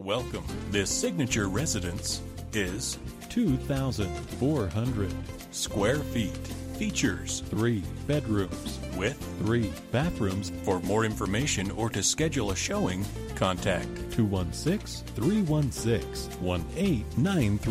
Welcome. This signature residence is 2,400. square feet. Features Three bedrooms, with. three bathrooms, For more information or to schedule a showing, contact 216 316 1893.